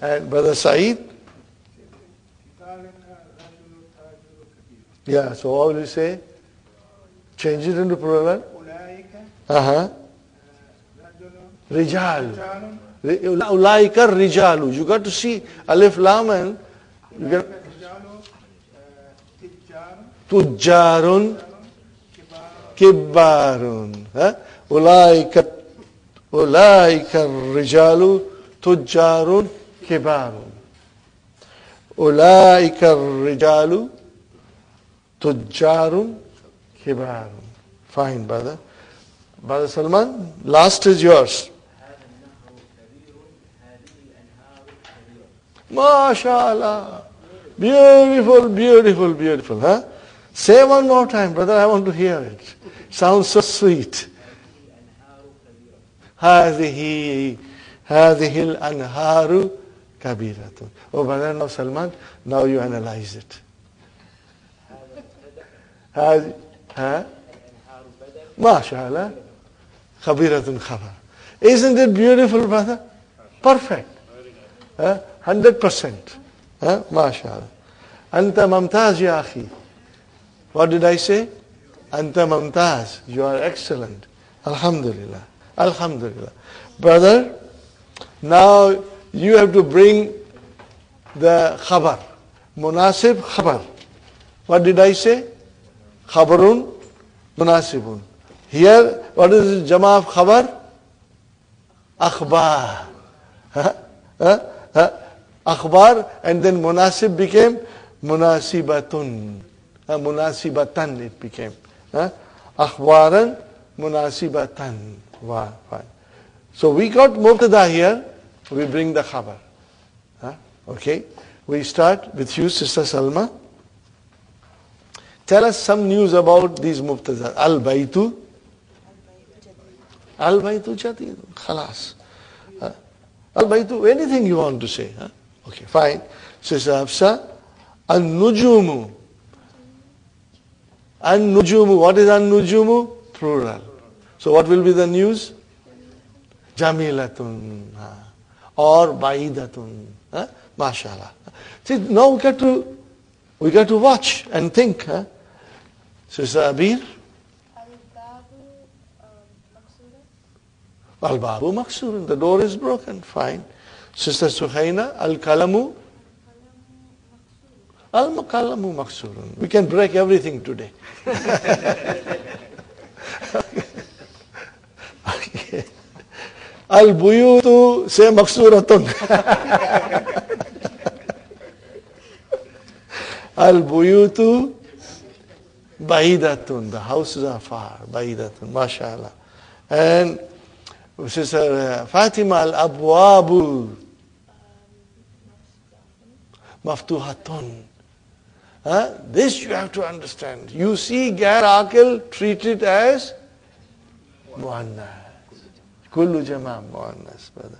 And Brother Saeed? Yeah, so what will you say? Change it into plural. Uh-huh. Rijal. Ulaika rijalu. You got to see Alif Laman. You got Tujjarun Kibbarun. Ulaika Ulaika rijalu Tujjarun Kibarun. Ulaika rijalu Tujjarun Kibarun. Fine, brother. Brother Salman, last is yours. MashaAllah. Beautiful, beautiful, beautiful. Huh? Say one more time, brother. I want to hear it. Sounds so sweet. هذه هذه الأنهار كبيرة. Oh, brother, now Salman, now you analyze it. هذه ها ما شاء الله خبيرة خبر. Isn't it beautiful, brother? Perfect. Huh? 100%. Huh? ما شاء الله. أنت ممتاز يا أخي. What did I say? أنت ممتاز. You are excellent. Alhamdulillah. Alhamdulillah. Brother, now you have to bring the khabar. Munasib khabar. What did I say? Khabarun munasibun. Here, what is jama of khabar? Akhbar. Huh? Huh? Huh? Akhbar and then munasib became munasibatun. Uh, munasibatan it became. Huh? Akhbaran munasibatan. Wow, fine. So we got mubtada here, we bring the khabar. Huh? Okay, we start with you, Sister Salma. Tell us some news about these mubtada. Al-Baytu. Al-Baytu Jadid. Khalas. Huh? Al-Baytu, anything you want to say. Huh? Okay, fine. Sister Hafsa. An-Nujumu. An-Nujumu. What is An-Nujumu? Plural. So what will be the news? Jamilatun or ba'idatun. Huh? MashaAllah. See, now we got to, we got to watch and think. Huh? Sister Abir? Al-Babu Maksurun. The door is broken. Fine. Sister Suhaina, Al-Kalamu? Al-Makalamu Maksurun. We can break everything today. okay. Al-Buyutu say Maksuratun. Al-Buyutu Baidatun. The houses are far. Baidatun. MashaAllah. And Sister uh, Fatima Al-Abwabu Maftuhatun. Huh? This you have to understand. You see Gair Akil treat it as Muannas. Kullu Jama Muannas, brother.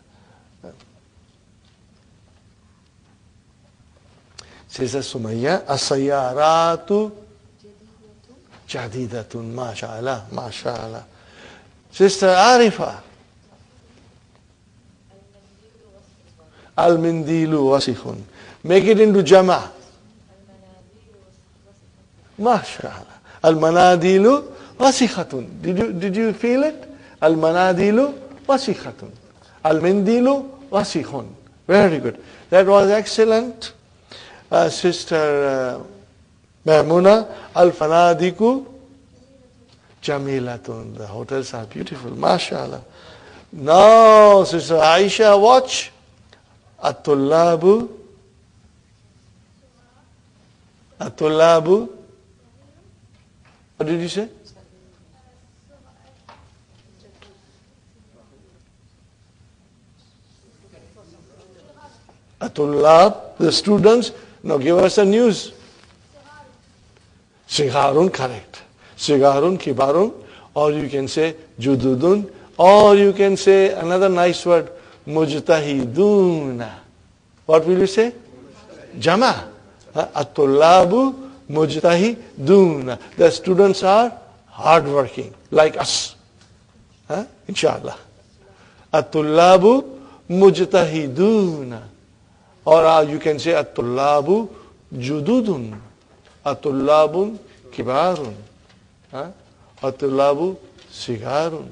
Sister Sumayya, Asayaratu Jadidatun, MashaAllah, MashaAllah. Sister Arifa, Al-Mindilu Wasikhun. Make it into Jama. MashaAllah. Al-Manadilu Wasikhatun. Did you, did you feel it? Al-Manadilu Wasikhatun. Al-Mindilu Wasikhun. Very good. That was excellent. Uh, Sister uh, Mahmuna, Al-Fanadiku Jamilatun. The hotels are beautiful. MashaAllah. Now, Sister Aisha, watch. At-Tullabu. At-Tullabu. What did you say? Atullab, the students, now give us the news. Sigarun, correct. Sigarun, kibarun, or you can say jududun, or you can say another nice word, mujtahiduna. What will you say? Jama. Atullabu mujtahiduna. The students are hardworking, like us. Huh? Inshallah. Atullabu mujtahiduna. Or uh, you can say at-tullabu jududun. At-tullabun kibarun. Huh? At-tullabu sigarun.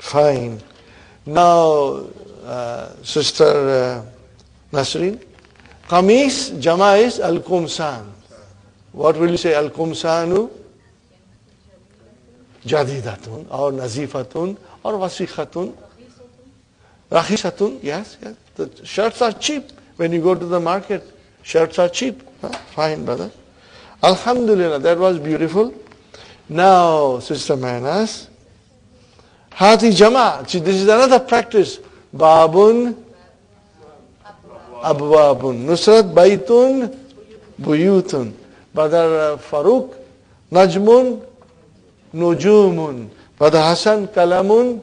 Fine. Now, uh, Sister uh, Nasreen, Kamis Jama is Al-Kumsan. What will you say? Al-Kumsanu? Jadidatun or Nazifatun or Wasikhatun. Rakhisatun, yes, yes. The shirts are cheap. When you go to the market, shirts are cheap. Huh? Fine, brother. Alhamdulillah, that was beautiful. Now, Sister Manas, Hati Jama, this is another practice. Babun, Abwabun. Nusrat Baitun, Buyutun. Brother uh, Farooq, Najmun, Nujumun. Brother Hassan, Kalamun,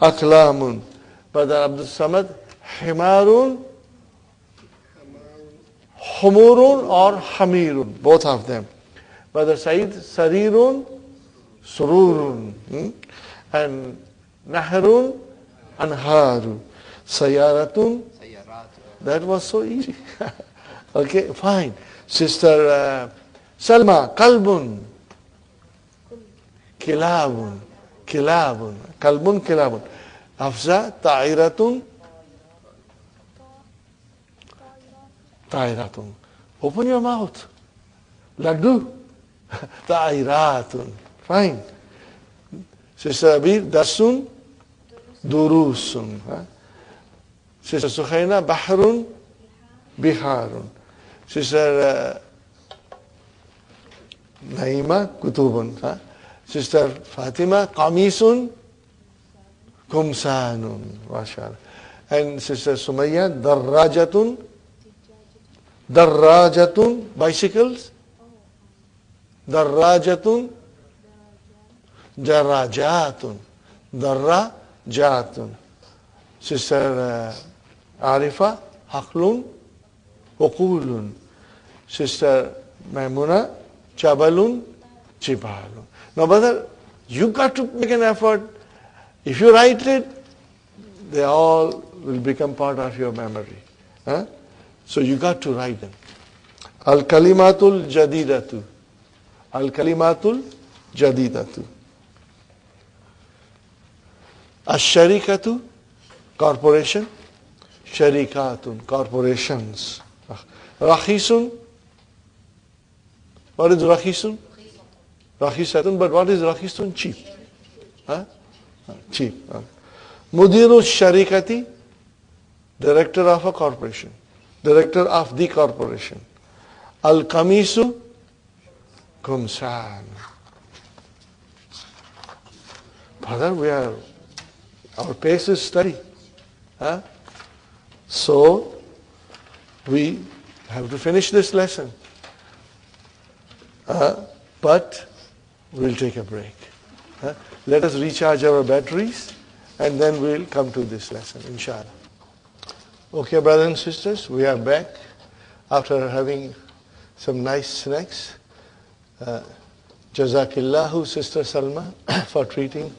Aklamun. Brother Abdul Samad, Himarun, Humurun or Hamirun, both of them. Brother Said, Sarirun, Sururun. Hmm? And Nahrun, Anharun. Sayaratun, that was so easy. okay, fine. Sister uh, Salma, Kalbun, Kilabun, Kilabun, Kalbun, Kilabun. Afza, Ta'iratun, Ta'iratun. Open your mouth. Laddu, Ta'iratun. Fine. Sister Abir, Dasun, Durusun. Huh? Sister Sukhaina, Bahrun, Biharun. Sister uh, Naima, Kutubun. Huh? Sister Fatima, Qamisun, Kumsanun. MashaAllah. And Sister Sumaya, Darrajatun, Darrajatun, bicycles. Darrajatun, Darajatun. Darrajatun. Sister uh, Arifa, Haklun, Uqulun. Sister Maimuna, Chabalun, Chibalun. Now, brother, you got to make an effort. If you write it, they all will become part of your memory. Huh? So you got to write them. Al kalimatul jadidatu. Al kalimatul jadidatu. Ash-sharikatu, corporation. Sharikatun, corporations. Rakhisun. What is Rakhisun? Rakhisatun, but what is Rakhisun? Cheap. Huh? Huh? Mudiru Sharikati, director of a corporation. Director of the corporation. Al Kamisu, Kumsan. Father, we are, our pace is steady. Huh? So, we have to finish this lesson. Uh, but we'll take a break. Let us recharge our batteries and then we'll come to this lesson, inshallah. Okay, brothers and sisters, we are back after having some nice snacks. Uh, Sister Salma, for treating,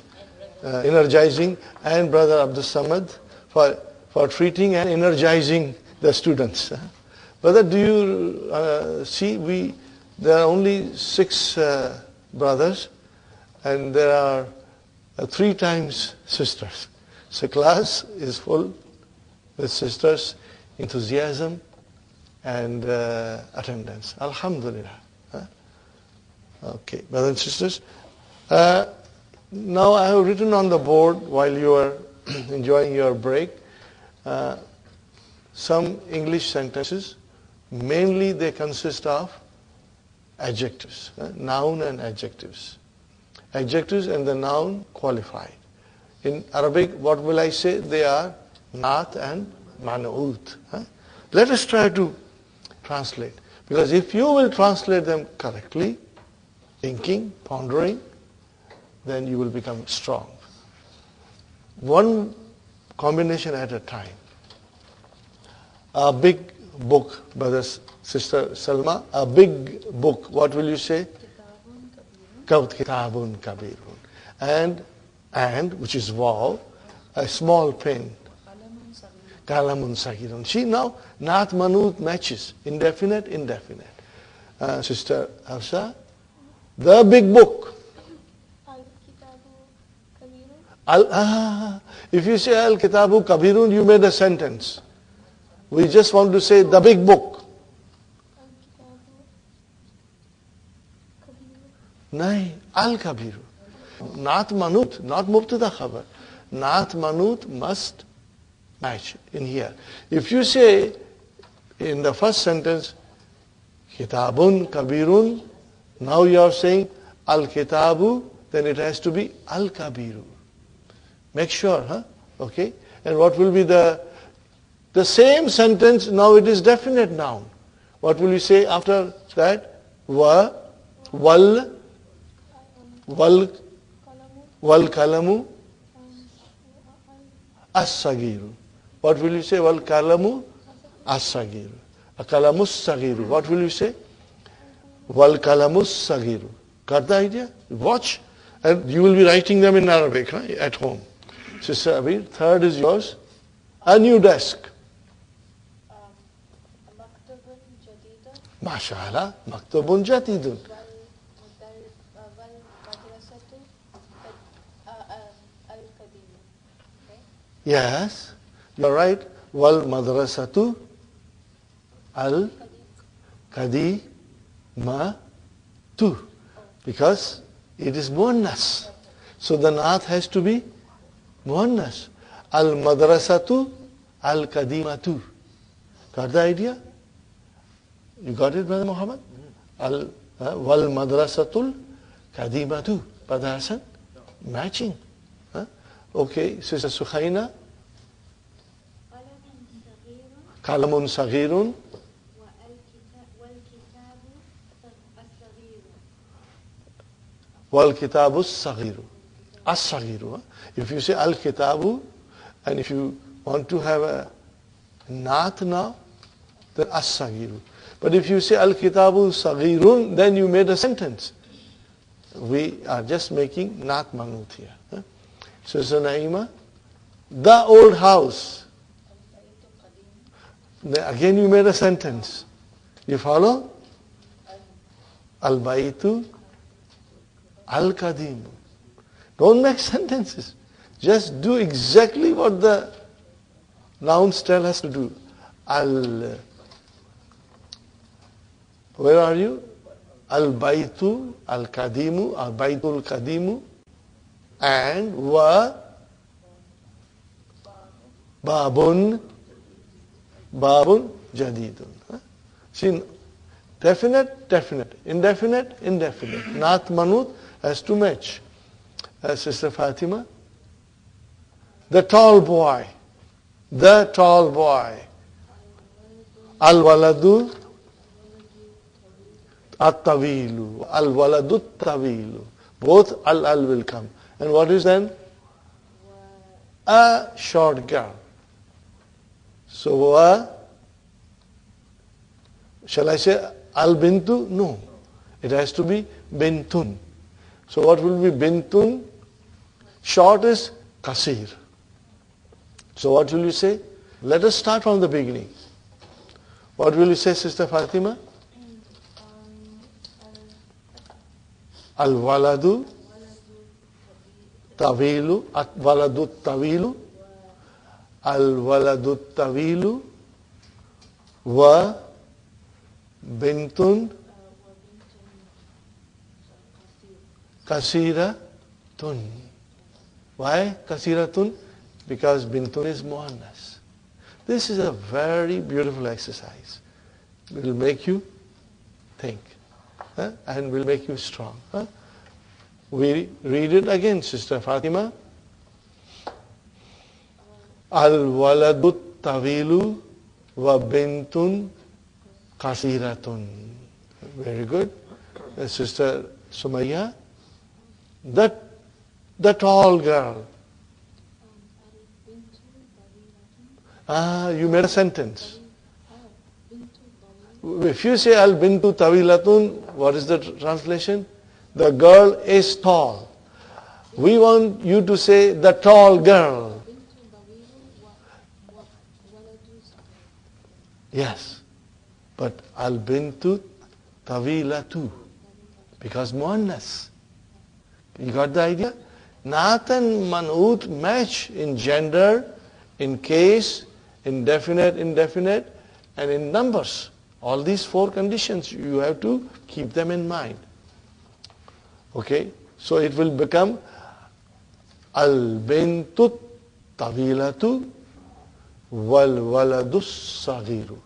uh, energizing, and Brother Abdul Samad for for treating and energizing the students. Brother, do you uh, see we there are only six uh, brothers and there are uh, three times sisters. So class is full with sisters, enthusiasm and uh, attendance. Alhamdulillah. Huh? Okay, brothers and sisters. Uh, now I have written on the board while you are enjoying your break uh, some English sentences. Mainly they consist of adjectives, noun and adjectives. Adjectives and the noun qualified. In Arabic, what will I say? They are naat and man'ut. Huh? Let us try to translate. Because if you will translate them correctly, thinking, pondering, then you will become strong. One combination at a time. A big book, brothers, sister Salma, a big book, what will you say? Kitabun Kabirun. And, and, which is wow, a small pen. Kalamun Sagirun. See now, Nath Manut matches. Indefinite, indefinite. Uh, Sister Hafsa, the big book. Al, ah, if you say Al Kitabu Kabirun, you made a sentence. We just want to say the big book. नहीं Al Kabiru. Not Manut, not Mubtada Khabar. Not Manut must match in here. If you say in the first sentence, Kitabun Kabirun, now you are saying Al Kitabu, then it has to be Al Kabiru. Make sure, huh? Okay? And what will be the the same sentence, now it is definite noun. What will you say after that? Va, wal, wal, wal kalamu, as-sagiru. What will you say? Wal kalamu, as-sagiru. Kalamus sagiru. What will you say? Wal kalamus sagiru. Got the idea? Watch. And you will be writing them in Arabic huh, at home. Sister Abir, third is yours. A new desk. Um, MashaAllah, maktubun jatidun. Yes, you're right. Wal madrasatu al kadi ma tu. Because it is muannas. So the naat has to be muannas. Al madrasatu al kadimatu. Got the idea? You got it, Brother Muhammad? Al uh, wal madrasatul kadimatu. Brother Hassan? Matching. Okay, Sister Sukhaina. Wal kitabu saghiru. As saghiru. If you say al kitabu, and if you want to have a nath now, then as saghiru. But if you say al-kitabu saghirun, then you made a sentence. We are just making not manut here. So Naima, the old house. Again you made a sentence. You follow? Al-baitu al-kadimu. Don't make sentences. Just do exactly what the nouns tell us to do. Al where are you? Al Baitu, Al Kadimu, Al Baitul Kadimu, and Wa Babun, Babun Jadidun. See, definite, definite, indefinite, indefinite. Nath Manut has to match. Uh, Sister Fatima, the tall boy, the tall boy. Al Waladu, at-tawilu, al-waladut tawilu. Both al-al will come. And what is then? A short girl. So, a shall I say al bintu? No. It has to be bintun. So what will be bintun? Short is kasir. So what will you say? Let us start from the beginning. What will you say, Sister Fatima? Um, um, Al-waladu طويل الولد الطويل الولد الطويل وبنت كثيرة Why كثيرة? Because bintun is muannas. This is a very beautiful exercise. It will make you think huh? and will make you strong. Huh? We read it again, Sister Fatima. Al-waladut tawilu wa bintun kasiratun. Very good. Uh, Sister Sumaya. That, the tall girl. Ah, you made a sentence. If you say al bintu tawilatun, what is the translation? The girl is tall. We want you to say the tall girl. Yes. But al bintu tawilatu. Because muannas. You got the idea? Naat and man'ut match in gender, in case, indefinite, indefinite, and in numbers. All these four conditions, you have to keep them in mind. Okay? So it will become al-bintu tawilatu wal waladus sagiru.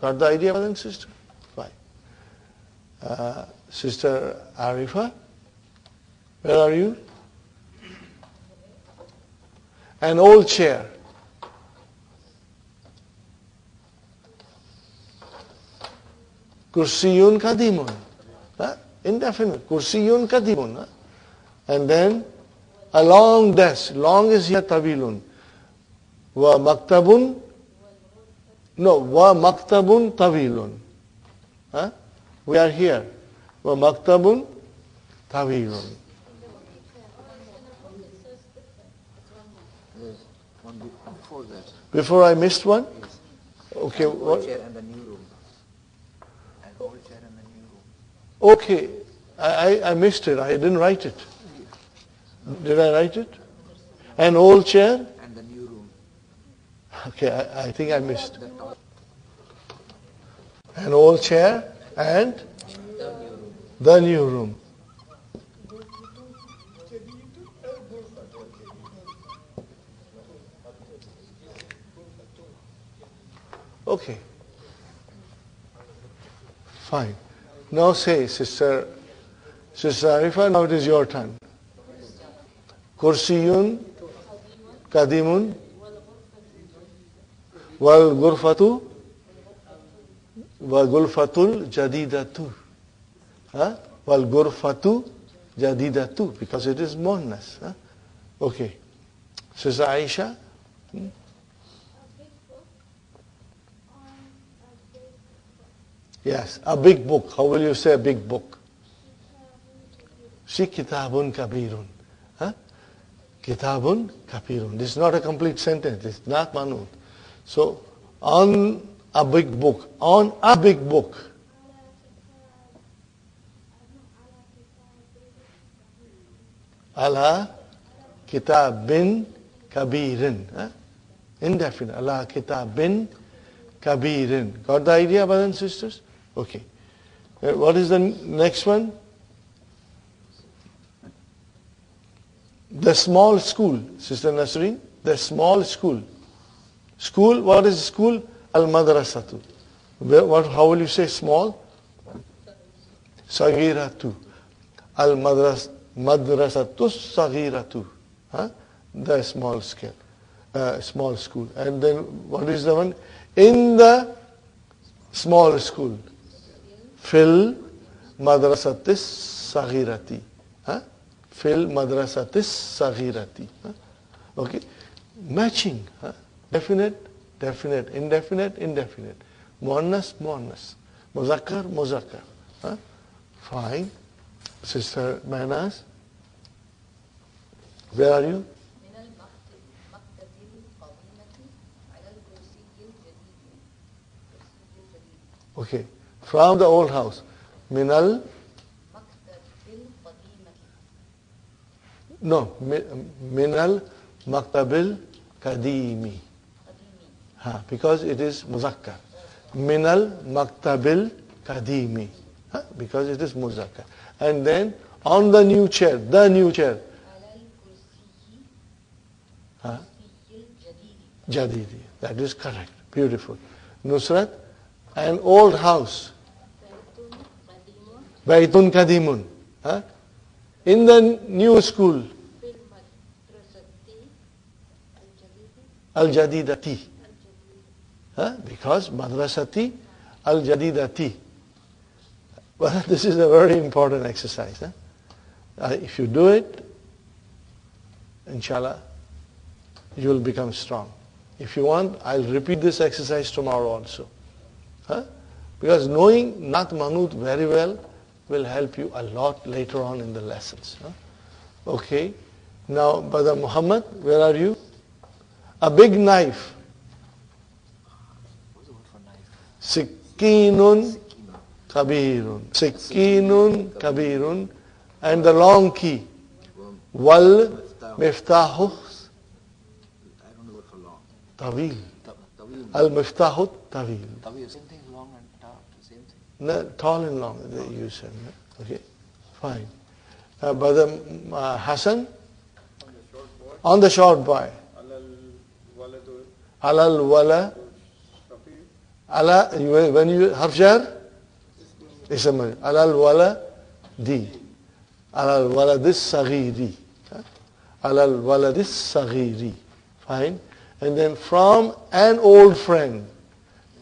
Got the idea, brother and sister? Fine. Uh, sister Arifa, where are you? An old chair. Kursiyun kadimun. Huh? Indefinite. Kursiyun kadimun. Huh? And then a long desk. Long is here tabilun. Wa maktabun. No, wa maktabun tabilun. Huh? We are here. Wa maktabun tabilun. One before I missed one? Yes. Okay. An old What? chair and the new room. An old chair and the new room. Okay. I, I, I missed it. I didn't write it. Did I write it? An old chair? And the new room. Okay, I, I think I missed. An old chair and the new room. Okay. Fine. Now say, Sister, Sister Arifa, now it is your turn. Kursiyun, Kadimun, wal gurfatu, wal gulfatul jadidatu. Huh? Wal gurfatu jadidatu, because it is monas. Huh? Okay. Sister Aisha, hmm? Yes, a big book. How will you say a big book? See, kitabun kabirun. Huh? Kitabun kabirun. This is not a complete sentence. It's not manut. So, on a big book, on a big book. Ala kitabin kabirin. Huh? Indefinite. Ala kitabin kabirin. Got the idea, brothers and sisters? Okay. Uh, What is the next one? The small school, Sister Nasreen, the small school. School, what is school? Al madrasatu. What, how will you say small? Sagiratu. Al madras, madrasatu sagiratu. Huh? The small scale, uh, small school. And then what is the one? In the small school. फिल मदरसतिस सगीरती फिल मदरसतिस सगीरती okay matching definite definite indefinite indefinite Moonis मोनस मुजक्कर मुजक्कर fine sister Mahnaz where are you Okay. From the old house. Minal, مكتب القديمة no, mi- minal maktabil kadimi. قديمي Ha, because it is muzakkar. Minal maktabil kadimi. Ha, because it is muzakkar. And then on the new chair, the new chair. على الكرسي Ha, الكرسي الجديد jadidi. That is correct. Beautiful. Nusrat, an old house. Baitun Kadimun. Huh? In the new school. Al-Jadidati. Huh? Because Madrasati Al-Jadidati. Well, this is a very important exercise. Huh? Uh, if you do it, inshallah, you will become strong. If you want, I'll repeat this exercise tomorrow also. Huh? Because knowing nath Manut very well will help you a lot later on in the lessons. Huh? Okay. Now, Brother Muhammad, where are you? A big knife. Sikkinun kabirun. Sikkinun kabirun. And the long key. Wal miftahu I don't know what for long. tawil. Ta- Tawil. Al miftahu tawil. Tawil, same thing, long and tall, tall and long, they you said. no? Okay, fine. Uh, Brother uh, Hassan, On the short boy. Alal wala, ala, when you, harf jar? Ism. Alal wala, di. Alal wala dis saghiri. Huh? Alal wala dis saghiri. Fine. And then from an old friend.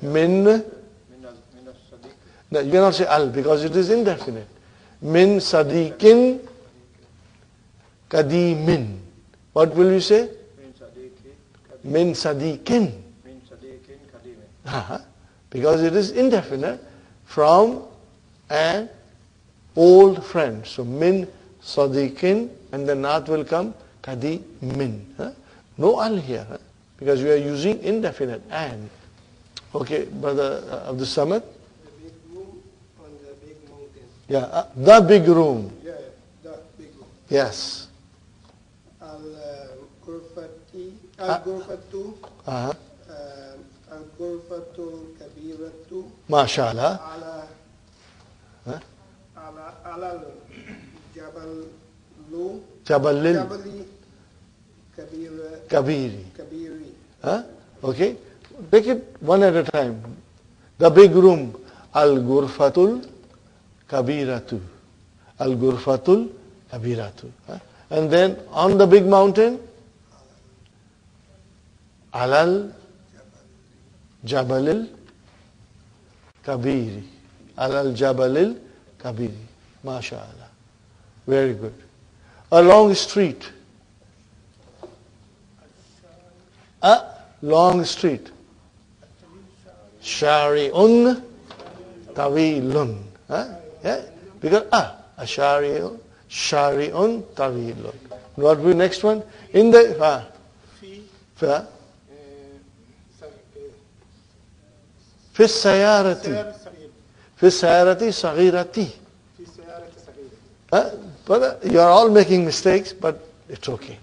Min, you cannot say al because it is indefinite. Min sadiqin kadimin. What will you say? Min sadiqin. Min sadiqin kadimin. Uh-huh. Because it is indefinite from an old friend. So min sadiqin and the naat will come kadi min. No al here because we are using indefinite and. Okay, brother uh, Abdul The big room on the big mountain. Yeah, uh, the big room. Yeah, the big room. Yes. Al Gurfati, Ah. Al Gurfatu, Uh-huh. Al Gurfatu Kabiratu, MashaAllah. Ala, Huh? Ala, Alal Jabal Lu, Jabalil Jabali Kabira, Kabiri. Kabiri. Huh? Okay? Take it one at a time. The big room. Al Gurfatul Kabiratu. Al Gurfatul Kabiratu. And then on the big mountain, Alal Jabalil Kabiri. Alal Jabalil Kabiri. MashaAllah. Very good. A long street. A long street. Shari'un tawilun. Huh? Yeah? Because ah, a shari'un, tawilun. What will be next one? In the ah, fa, fi Sa'id, fi sayarati saghirati. Fi Sayarati But uh, you are all making mistakes, but it's okay.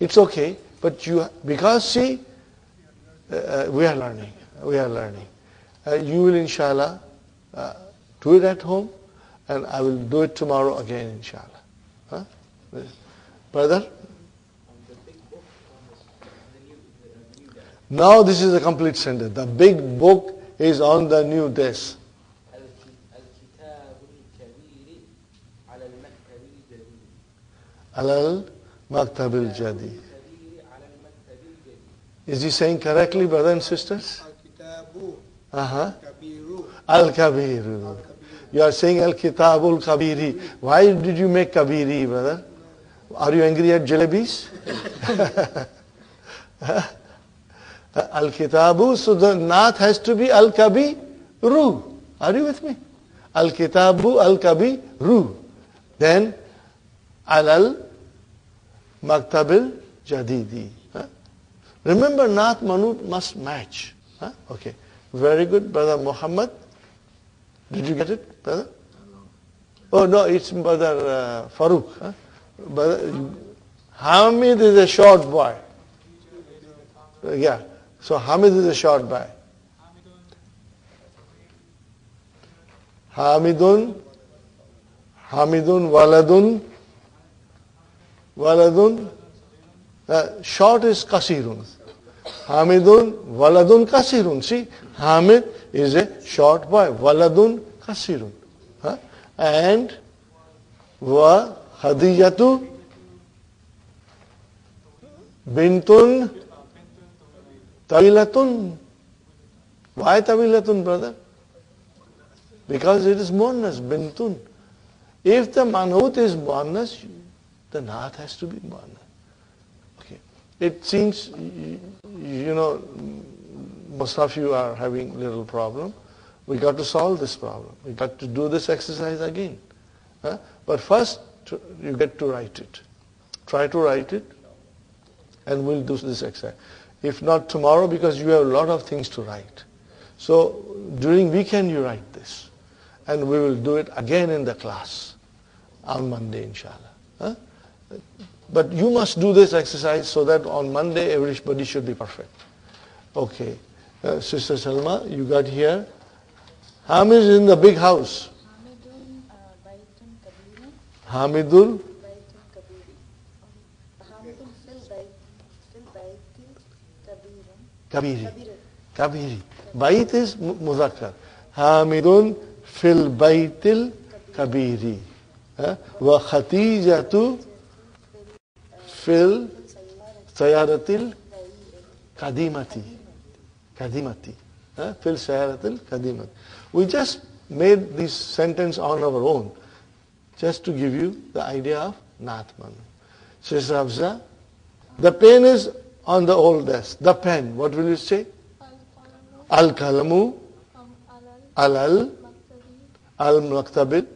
It's okay, but you because see, uh, uh, we are learning. We are learning. Uh, you will, inshallah, uh, do it at home, and I will do it tomorrow again, inshallah. Huh? Brother? Now this is a complete sentence. The big book is on the new desk. Alal Maktab al Jadi. Is he saying correctly, brothers and sisters? Uh huh. Al Kabiru. You are saying Al-Kitabul Kabiri. Why did you make Kabiri, brother? Are you angry at jalebis? Al-Kitabu, so the Nath has to be Al-Kabiru. Are you with me? Al-Kitabu Al-Kabiru. Then Alal Maktabil Jadidi. Remember, Nath Manut must match. Huh? Okay. Very good, Brother Muhammad. Did you get it, brother? Oh, no, it's Brother uh, Farooq. Huh? Brother, Hamid is a short boy. Uh, yeah. So Hamid is a short boy. Hamidun, Hamidun, Waladun, Waladun. Uh, short is Kasirun. Hamidun, Waladun, Kasirun. See, Hamid is a short boy. Waladun, Kasirun. Huh? And Wa Khadijatu, Bintun, Tawilatun. Why Tawilatun, brother? Because it is Muannas, Bintun. If the Manhut is Muannas, the Naat has to be Muannas. Okay. It seems, you know, most of you are having little problem. We got to solve this problem. We got to do this exercise again. Huh? But first, you get to write it. Try to write it, and we'll do this exercise. If not tomorrow, because you have a lot of things to write. So during weekend you write this. And we will do it again in the class on Monday, inshallah. Huh? But you must do this exercise so that on Monday everybody should be perfect. Okay uh, Sister Salma, you got here. Hamid is in the big house. Hamidul. Kabiri. Kabiri. Bait is muzakkar. Hamidun fil baitil kabiri. Wa khatijatu fil sayaratil kadimati. Kadimati. Fil sayaratil kadimati. We just made this sentence on our own just to give you the idea of Natman. Hafsa, the pen is on the old desk. The pen, what will you say? Al-kalamu alal al-maktabil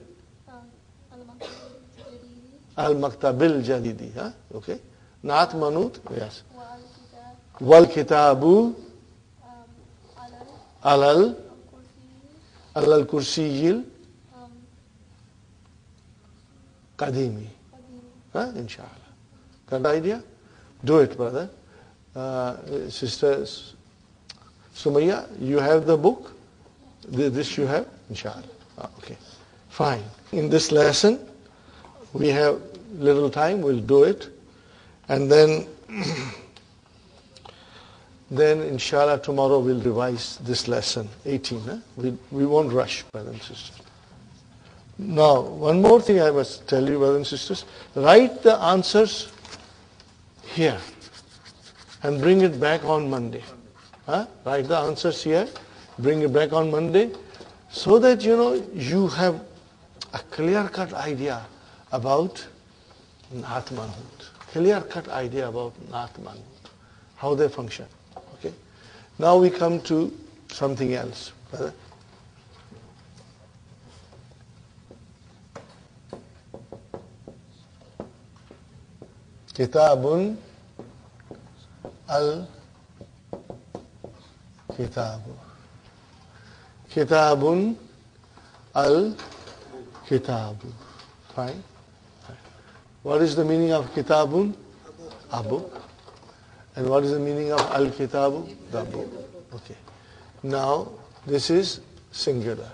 al-maktabil jadidi. Okay. Naat manut, yes. Wal kitabu alal alal kursiyil kadimi. Huh? Inshallah. Got idea? Do it, brother. Uh, sister Sumaya, you have the book? Th- This you have? Inshallah. Ah, Okay. Fine. In this lesson, we have little time, we'll do it. And then, then inshallah tomorrow we'll revise this lesson, 18. Huh? We, we won't rush, brothers and sisters. Now, one more thing I must tell you, brothers and sisters. Write the answers here and bring it back on Monday. Huh? Write the answers here, bring it back on Monday, so that you know you have a clear-cut idea about Naatmanhut Clear-cut idea about Naatmanhut how they function. Now we come to something else. brother. Kitabun al Kitabu. Kitabun al Kitabu. Fine. What is the meaning of Kitabun? A book. And what is the meaning of al Kitabu? The book. Okay. Now this is singular.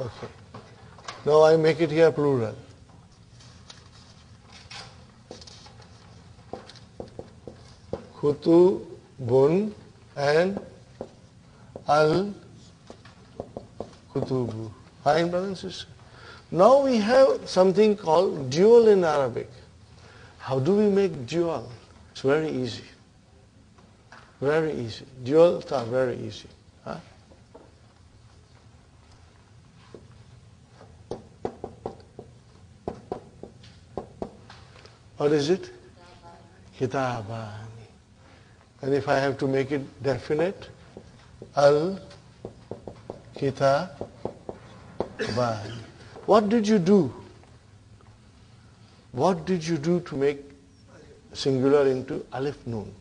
Okay. Now I make it here plural. Kutubun and al kutubu. Fine, brothers and sisters. Now we have something called dual in Arabic. How do we make dual? It's very easy. Very easy. Duals are very easy. Huh? What is it? Kitabani. And if I have to make it definite, al kitabani. What did you do? What did you do to make singular into alif noon?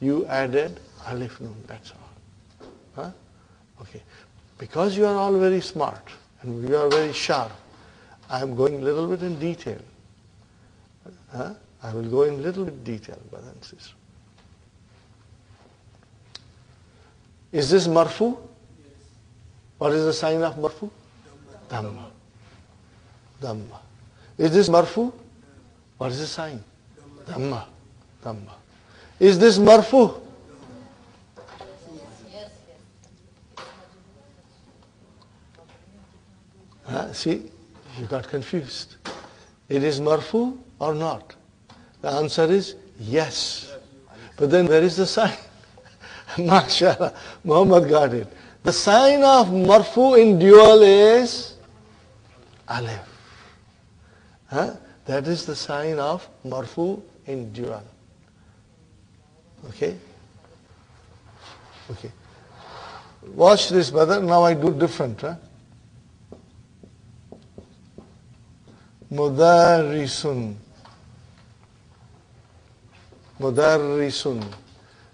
You added alif noon, that's all. Huh? Okay. Because you are all very smart and you are very sharp, I am going a little bit in detail. Huh? I will go in little bit detail, brothers and sisters. Is this marfu? Yes. What is the sign of marfu? Dhamma. Dhamma. Is this marfu? What is the sign? Dhamma. Dhamma. Is this marfu? Huh? See, you got confused. It is marfu or not? The answer is yes. But then where is the sign? MashaAllah, Muhammad got it. The sign of marfu in dual is alif. Huh? That is the sign of marfu in dual. Okay? Okay. Watch this, brother. Now I do different. Huh? Mudarrisun. Mudarrisun.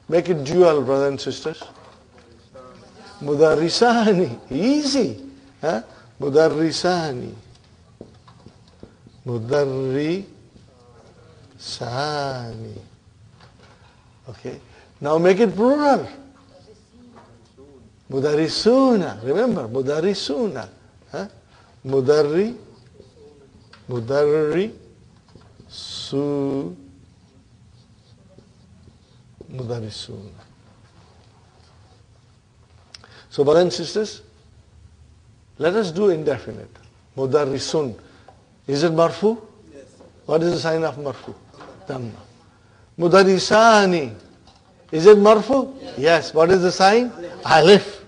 Make it dual, brothers and sisters. Mudarrisani. Easy. Huh? Mudarrisani. Mudarrisani. Okay. Now make it plural. Mudarrisuna. Remember, mudarrisuna. Huh? Mudarri. Mudarri. Su. Mudarrisuna. So brothers and sisters, let us do indefinite. Mudarrisun. Is it marfu? Yes. What is the sign of marfu? Dhamma. Mudarrisani. Is it marfu? Yes. What is the sign? Alif.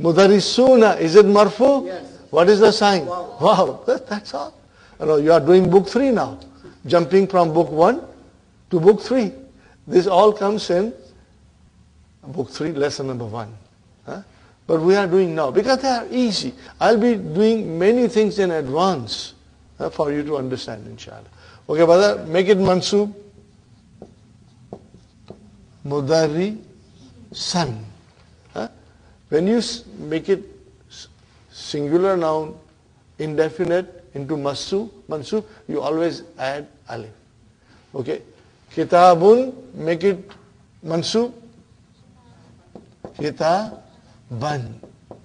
Mudarrisuna. Is it marfu? Yes. What is the sign? Waw. Waw. That, that's all. You know, you are doing book three now. Jumping from book one to book three. This all comes in book three, lesson number one. Huh? But we are doing now because they are easy. I'll be doing many things in advance uh, for you to understand, inshallah. Okay, brother, make it mansub. Mudari son. When you make it singular noun, indefinite into masu, mansub, you always add alif. Okay? Kitabun, make it mansub. Kitaban.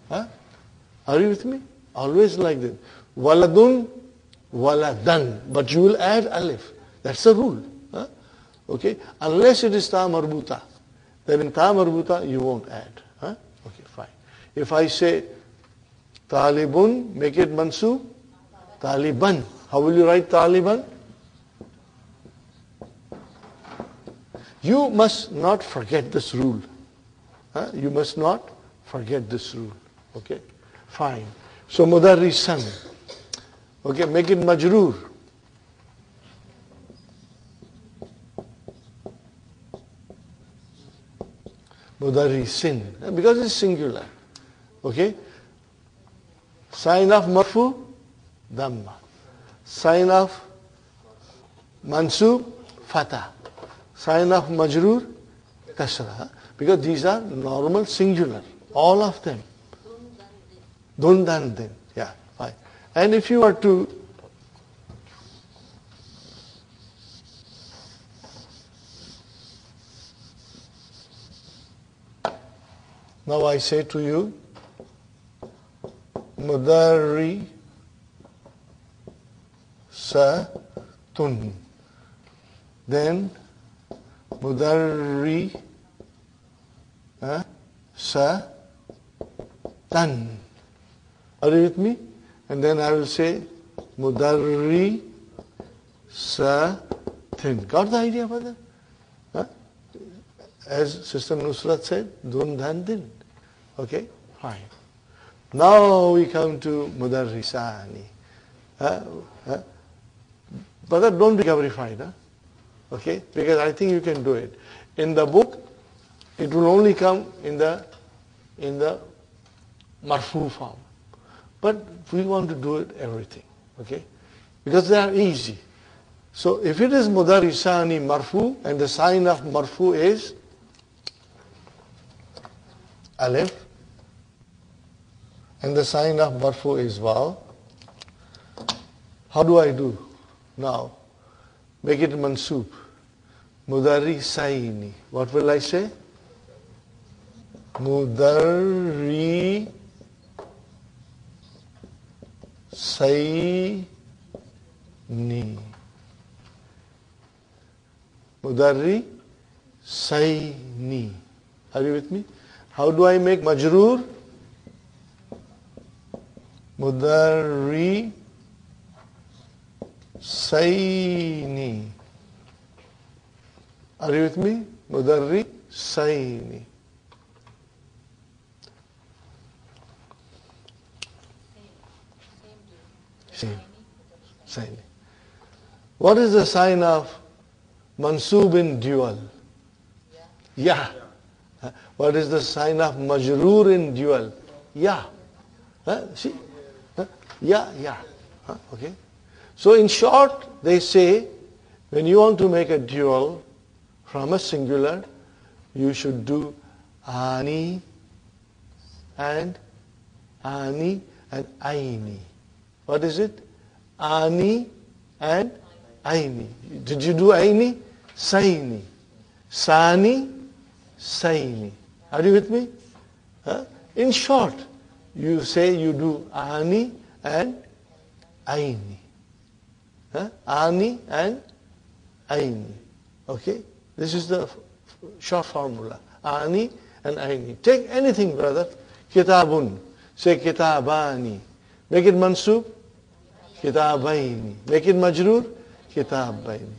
Huh? Are you with me? Always like this. Waladun, waladan. But you will add alif. That's the rule. Huh? Okay? Unless it is ta marbuta. Then in ta marbuta you won't add. Huh? Okay, fine. If I say talibun, make it mansub. Taliban. How will you write Taliban? You must not forget this rule. Huh? You must not forget this rule. Okay? Fine. So mudarrisan. Okay, make it majroor. Mudarrisin. Because it's singular. Okay? Sign of marfu, dhamma. Sign of mansub, fatah. Sign of majroor, kasra. Because these are normal singular. All of them. Dundan din. Yeah, fine. And if you are to Now I say to you, Mudari sa tun. Then Mudari uh, sa tan. Are you with me? And then I will say Mudari sa tin. Got the idea, brother? Huh? As Sister Nusrat said, Dun Dhan Din. Okay? Fine. Now we come to Mudarrisani. Huh? Huh? Brother, don't be gabarified. Huh? Okay? Because I think you can do it. In the book, it will only come in the in the marfu form. But we want to do it everything. Okay? Because they are easy. So if it is mudarisani marfu and the sign of marfu is alif and the sign of marfu is waw, how do I do now? Make it mansub. Mudarisaini. What will I say? Mudari saini. Mudarri saini. Are you with me? How do I make majroor? Mudarri saini. Are you with me? Mudarri saini. Same. Sign. What is the sign of mansub in dual? Yeah. What is the sign of majroor in dual? Yeah. See? Yeah, yeah. Okay. So in short, they say when you want to make a dual from a singular, you should do ani and ani and aini. What is it? Ani and aini. Did you do aini? Saini. Sani, saini. Are you with me? Huh? In short, you say you do ani and aini. Huh? Ani and aini. Okay? This is the short formula. Ani and aini. Take anything, brother. Kitabun. Say kitabani. Make it mansub. Kitabaini. Make it majroor. Kitabaini.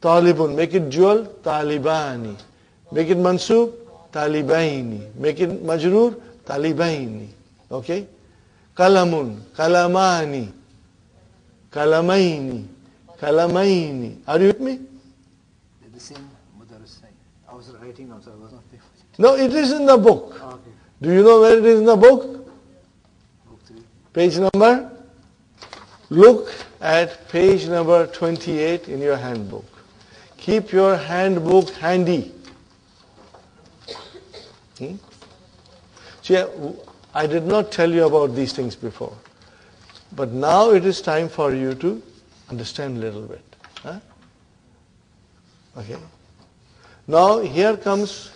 Talibun. Make it dual. Talibani. Make it mansub. Talibaini. Make it majroor. Talibaini. Okay? Kalamun. Kalamani. Kalamaini. Kalamaini. Are you with me? They're the same mudarris sign. I was writing now, so I was not paying attention. No, it is in the book. Okay. Do you know where it is in the book? Page number? Look at page number 28 in your handbook. Keep your handbook handy. Hmm? See, I- I did not tell you about these things before. But now it is time for you to understand a little bit. Huh? Okay. Now here comes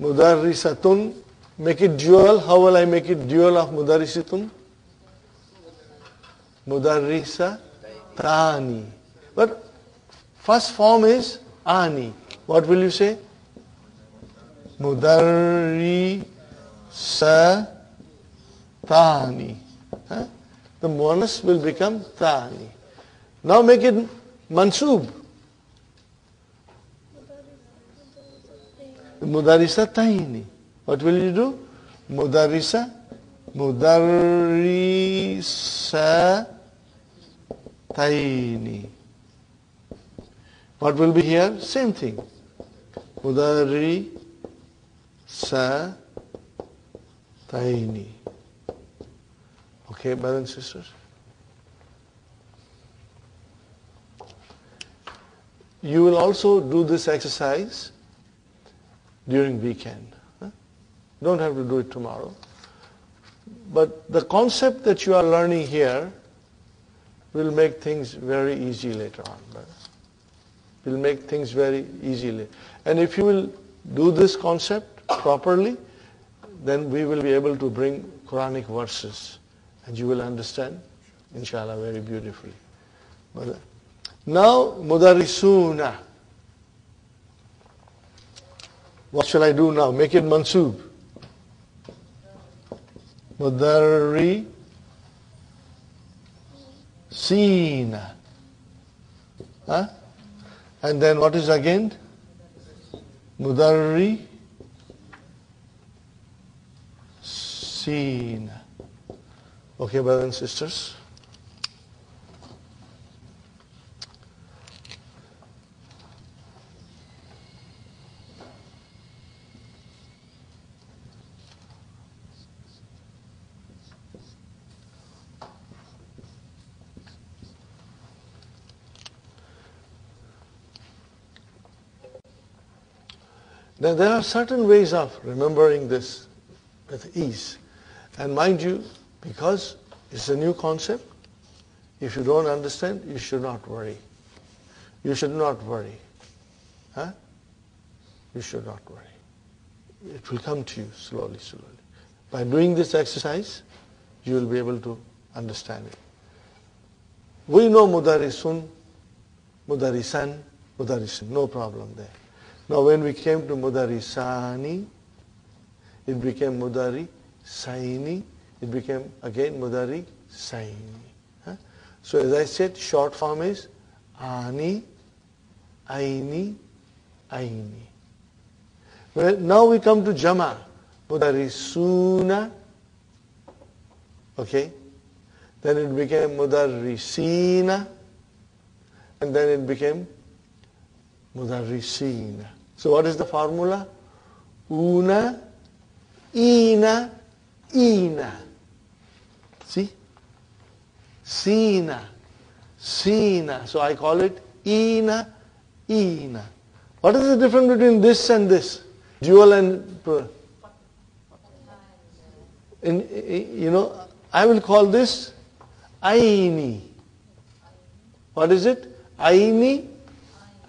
mudarrisatun. Make it dual. How will I make it dual of mudarrisatun? Mudarrisa tani. But first form is ani. What will you say? Mudarrisa tani. Huh? The monas will become tani. Now make it mansub. Mudarrisa taini. What will you do? Mudarrisa, mudarrisa taini. What will be here? Same thing. Mudarrisa taini. Okay, brothers and sisters? You will also do this exercise during weekend. huh? Don't have to do it tomorrow. But the concept that you are learning here will make things very easy later on. Will make things very easily. And if you will do this concept properly, then we will be able to bring Quranic verses and you will understand, inshallah, very beautifully. Now, mudarisuna. What shall I do now? Make it mansub. Mudarri sina. Huh? And then what is again? Mudarri seen. Okay, brothers and sisters. Now there are certain ways of remembering this with ease. And mind you, because it's a new concept, if you don't understand, you should not worry. You should not worry. Huh? You should not worry. It will come to you slowly, slowly. By doing this exercise, you will be able to understand it. We know mudarisun, mudarisan, mudarisin, no problem there. Now when we came to mudarisani, it became mudari saini, it became again mudari saini. So as I said, short form is ani, aini, aini. Well, now we come to jama, mudarisuna, okay? Then it became Mudari Sina, and then it became mudarrisina. So what is the formula? Una, ina, ina. See? Sina, sina. So I call it ina, ina. What is the difference between this and this? Dual and plural? in, you know, I will call this Aini. What is it? Aini,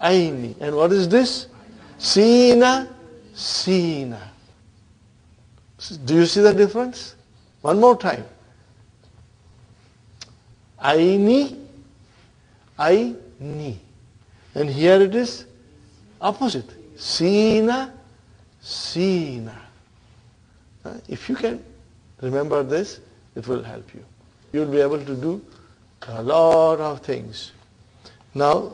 Aini. And what is this? Sina, Sina. Do you see the difference? One more time. Aini, Aini. And here it is opposite. Sina, Sina. If you can remember this, it will help you. You'll be able to do a lot of things. Now,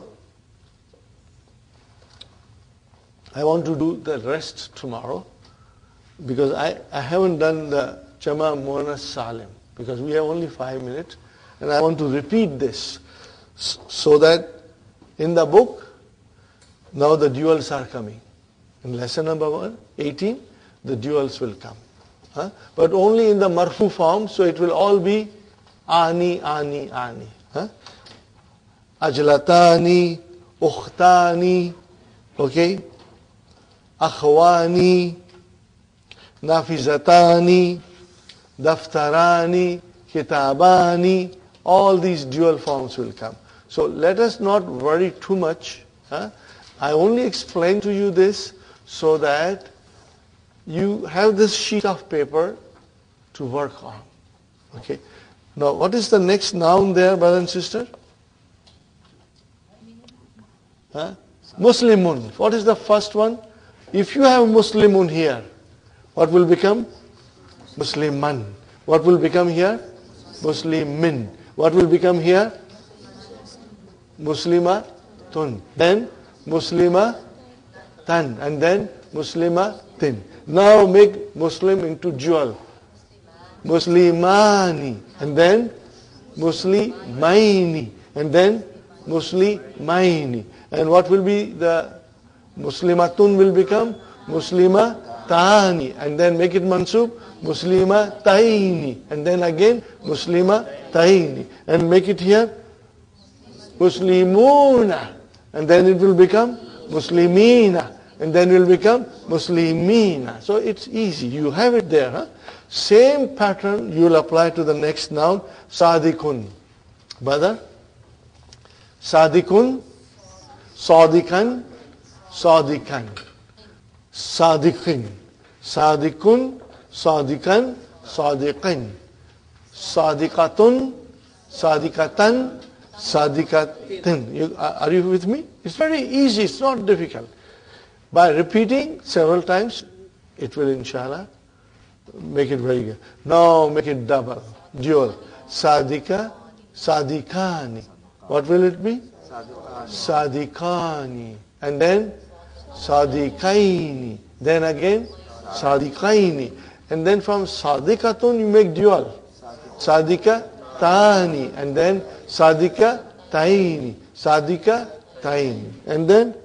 I want to do the rest tomorrow because I, I haven't done the Jama Muannas Salim because we have only five minutes and I want to repeat this so that in the book now the duals are coming. In lesson number one, 18, the duals will come. Huh? But only in the marfu form, so it will all be ani, ani, ani. Huh? Ajlatani, ukhtani, okay? Akhwani, nafizatani, daftarani, kitabani, all these dual forms will come. So let us not worry too much. huh? I only explain to you this so that you have this sheet of paper to work on. Okay. Now, what is the next noun there, brother and sister? Huh? Muslimun. What is the first one? If you have Muslimun here, what will become? Musliman. What will become here? Muslimin. What will become here? Muslimatun. Then Muslima tan. And then Muslimatin. Now make Muslim into dual. Muslimani. And then Muslimaini. And then Muslimaini. And what will be the Muslimatun will become Muslimatani. And then make it mansub Muslimataini. And then again Muslimataini. And make it here Muslimuna. And then it will become Muslimina. And then it will become Muslimina. So it's easy. You have it there. Huh? Same pattern you will apply to the next noun, Sadikun. Brother? Sadikun, Sadikan, Sadikan. Sadiqin. Sadikun, Sadikan, Sadiqin. Sadiqatun, Sadikatan, Sadikatin. Are you with me? It's very easy, it's not difficult. By repeating several times, it will inshallah make it very good. Now make it double, dual. Sadika, Sadikani. What will it be? Sadikani. And then Sadikaini. Then again Sadikaini. And then from Sadikatun you make dual. Sadika Tani. And then Sadika Taini. Sadika Taini. And then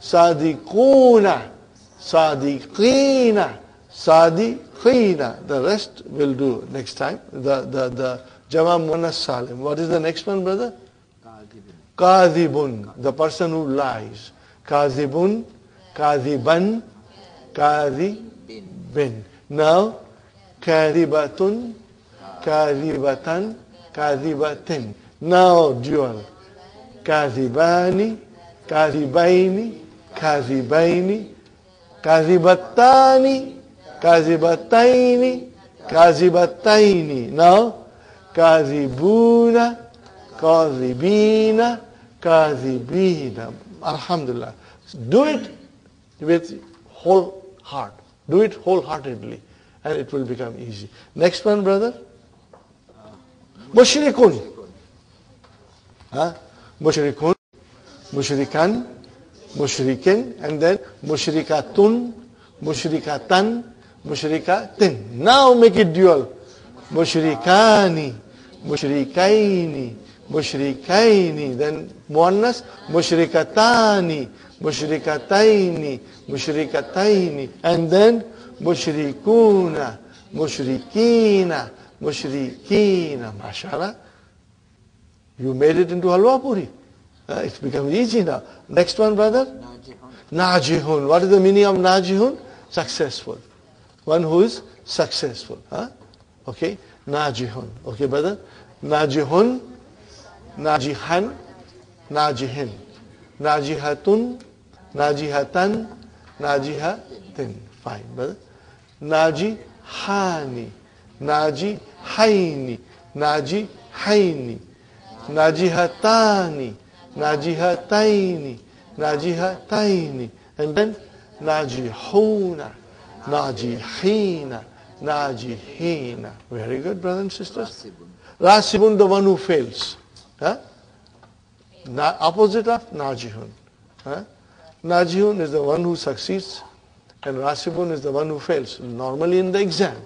Sadikuna. Sadiqina. Sadiqina. The rest will do next time. The, the, the Jama Muannas Salim. What is the next one, brother? Kadhibun, the person who lies. Kadhibun, kadhiban, kadhibin. Now, kadhibatun, kadhibatan, kadhibatin. Now, dual. Kadhibani, kadhibaini, kadhibaini, kadhibatani, kadhibataini, kadhibataini. Now, kadhibuna, kadhibina, kadhibina. Alhamdulillah. Do it with whole heart. Do it wholeheartedly and it will become easy. Next one, brother. Uh, mushrikun. Huh? Mushrikun, mushrikan, mushrikin, and then mushrikatun, mushrikatan, mushrikatin. Now make it dual. Mushrikani, mushrikaini, mushrikaini. Then muannas, mushrikatani, mushrikataini, mushrikataini. And then mushrikuna, mushrikina, mushrikina. MashaAllah. You made it into halwa puri. Uh, it's become easy now. Next one, brother. Najihun. What is the meaning of najihun? Successful. One who is successful. Huh? Okay, najihun. Okay, brother? Najihun, najihan, najihin. Najihatun, najihatan, najihatin. Fine, brother. Najihani, najihaini, najihaini. Najihatani, najihataini, najihataini. And then najihuna, najihina, najihina. Very good, brothers and sisters. Rasibun, the one who fails. Huh? Na, opposite of Najihun. Huh? Najihun is the one who succeeds and Rasibun is the one who fails. Normally in the exam.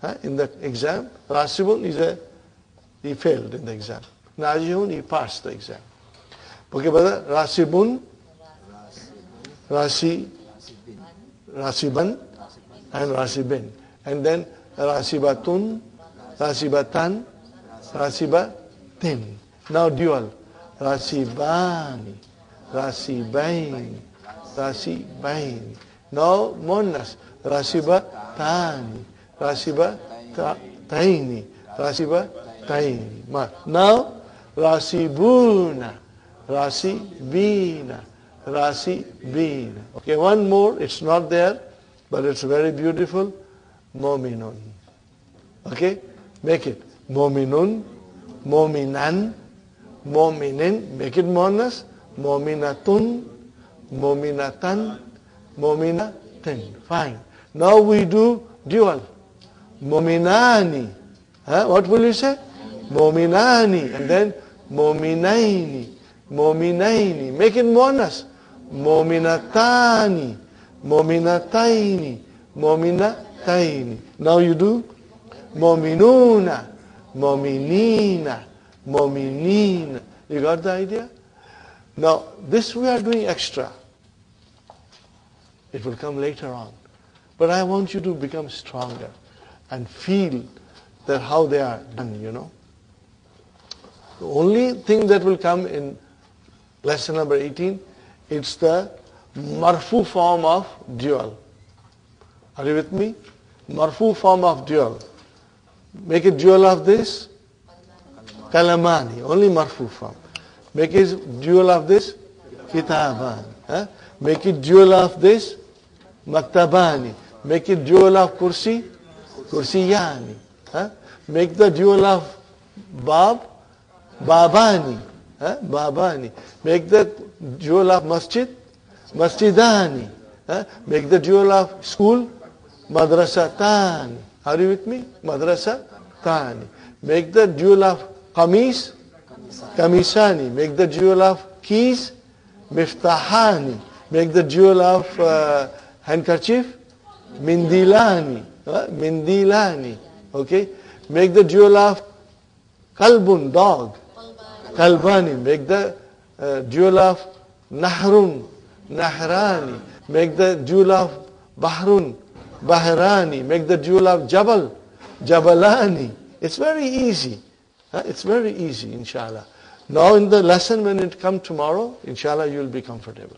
Huh? In the exam, Rasibun is a, he failed in the exam. Najihun, he passed the exam. Okay, brother, Rasibun, Rasi, Rasiban, and Rasibin. And then Rasibatun, Rasibatan, Rasibatin. Now dual. Rasibani, Rasibaini, Rasibaini. Now monas. Rasibatani, Rasibataini, Rasibataini. Now Rasibuna, Rasibina, Rasibina. Okay, one more. It's not there, but it's very beautiful. Mominun. Okay? Make it. Mominun, Mominan, Mominin. Make it monas. Mominatun, Mominatan, Mominatin. Fine. Now we do dual. Mominani. Huh? What will you say? Mominani. And then Mominaini. Mominaini. Make it monas. Mominatani. Mominataini. Mominataini. Now you do Mominuna. Mominina. Mominina. You got the idea? Now, this we are doing extra. It will come later on. But I want you to become stronger and feel that how they are done, you know. The only thing that will come in lesson number 18, it's the marfu form of dual. Are you with me? Marfu form of dual. Make a dual of this. Kalamani, only marfu form. Make it dual of this. Kitaban. Huh? Make it dual of this. Maktabani. Make it dual of kursi. Kursiyani. Huh? Make the dual of Bab. Babani. Huh? Babani. Make the dual of masjid. Masjidani. Huh? Make the dual of school. Madrasatani. Are you with me? Madrasatani. Make the dual of qamis. Kamisani. Make the jewel of keys. Miftahani. Make the jewel of uh, handkerchief. Mindilani. Uh, mindilani. Okay. Make the jewel of kalbun, dog. Kalbani. Make the uh, jewel of nahrun. Nahrani. Make the jewel of bahrun. Bahrani. Make the jewel of jabal. Jabalani. It's very easy. It's very easy, inshallah. Now in the lesson when it come tomorrow, inshallah you'll be comfortable.